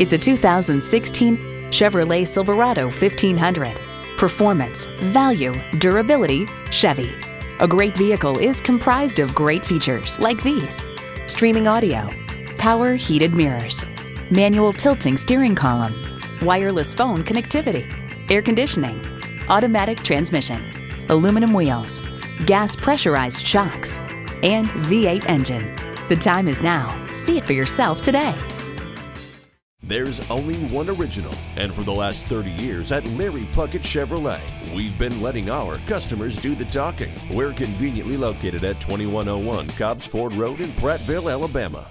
It's a 2016 Chevrolet Silverado 1500. Performance, value, durability, Chevy. A great vehicle is comprised of great features like these. Streaming audio, power heated mirrors, manual tilting steering column, wireless phone connectivity, air conditioning, automatic transmission, aluminum wheels, gas pressurized shocks, and V8 engine. The time is now. See it for yourself today. There's only one original, and for the last 30 years at Larry Puckett Chevrolet, we've been letting our customers do the talking. We're conveniently located at 2101 Cobbs Ford Road in Prattville, Alabama.